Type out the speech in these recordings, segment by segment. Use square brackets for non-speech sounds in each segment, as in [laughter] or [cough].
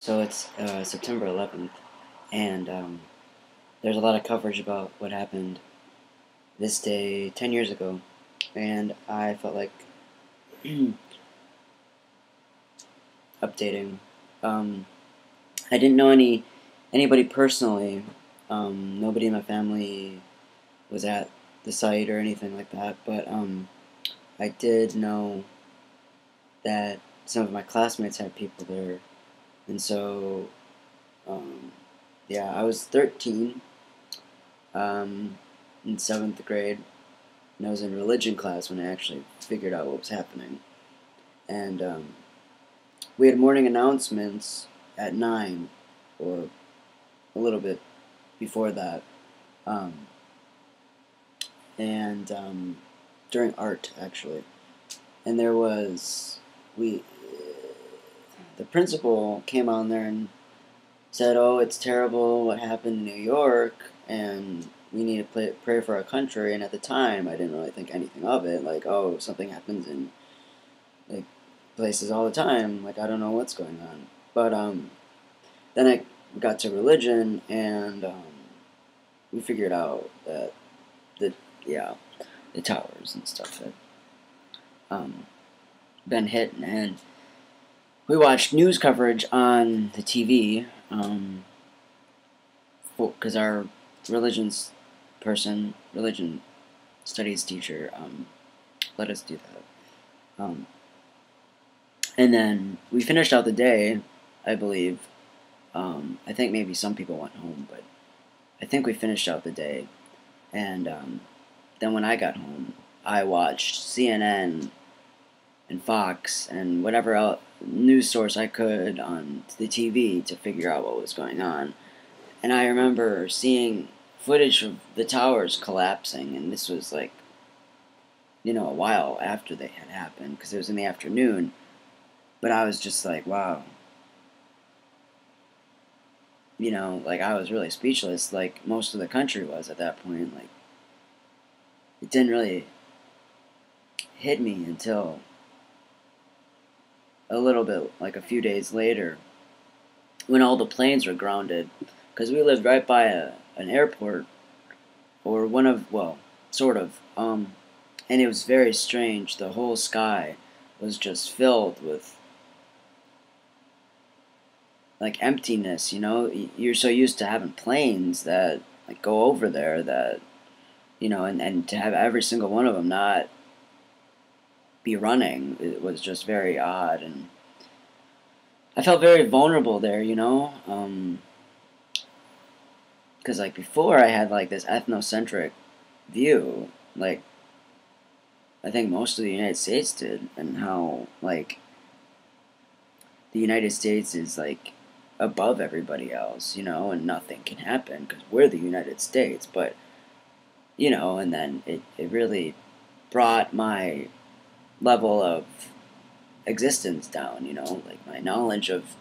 So it's uh, September 11th, and um, there's a lot of coverage about what happened this day 10 years ago, and I felt like [clears throat] updating. Um, I didn't know any anybody personally. Um, nobody in my family was at the site or anything like that, but um, I did know that some of my classmates had people there and so, um, yeah, I was 13 um, in seventh grade, and I was in religion class when I actually figured out what was happening. And um, we had morning announcements at 9, or a little bit before that. Um, and um, during art, actually. And there was, we, the principal came on there and said, "Oh, it's terrible what happened in New York, and we need to play, pray for our country." And at the time, I didn't really think anything of it. Like, oh, something happens in like places all the time. Like, I don't know what's going on. But um, then I got to religion, and um, we figured out that the yeah the towers and stuff had um, been hit and we watched news coverage on the TV because um, our religions person, religion studies teacher, um, let us do that. Um, and then we finished out the day, I believe. Um, I think maybe some people went home, but I think we finished out the day. And um, then when I got home, I watched CNN and Fox and whatever else news source I could on the TV to figure out what was going on. And I remember seeing footage of the towers collapsing, and this was like, you know, a while after they had happened because it was in the afternoon. But I was just like, wow. You know, like I was really speechless, like most of the country was at that point. Like, it didn't really hit me until a little bit, like a few days later, when all the planes were grounded, because we lived right by a, an airport, or one of, well, sort of, um, and it was very strange. The whole sky was just filled with like emptiness, you know? You're so used to having planes that like go over there that you know, and, and to have every single one of them not be running. It was just very odd, and I felt very vulnerable there, you know. Because um, like before, I had like this ethnocentric view, like I think most of the United States did, and how like the United States is like above everybody else, you know, and nothing can happen because we're the United States. But you know, and then it, it really brought my level of existence down, you know, like my knowledge of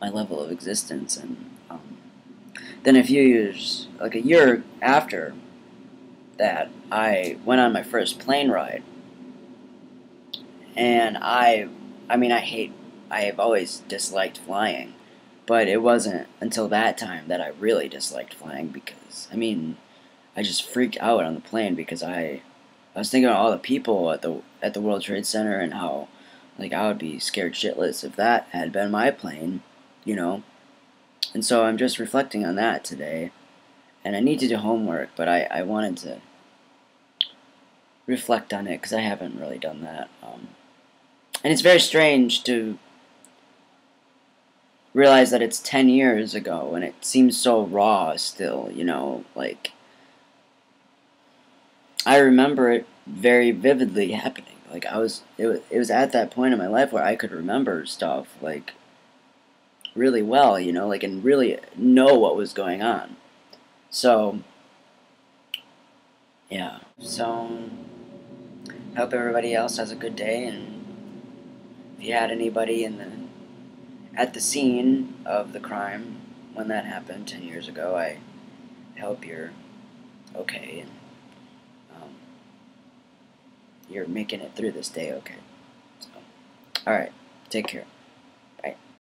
my level of existence. And um, then a few years, like a year after that, I went on my first plane ride. And I, I mean, I hate, I have always disliked flying. But it wasn't until that time that I really disliked flying because, I mean, I just freaked out on the plane because I I was thinking of all the people at the at the World Trade Center and how like I would be scared shitless if that had been my plane, you know. And so I'm just reflecting on that today. And I need to do homework, but I, I wanted to reflect on it because I haven't really done that. Um, and it's very strange to realize that it's 10 years ago and it seems so raw still, you know, like I remember it very vividly happening. Like I was, it was, it was at that point in my life where I could remember stuff like really well, you know, like and really know what was going on. So, yeah. So, I hope everybody else has a good day, and if you had anybody in the at the scene of the crime when that happened ten years ago, I hope you're okay and you're making it through this day okay. So, all right, take care.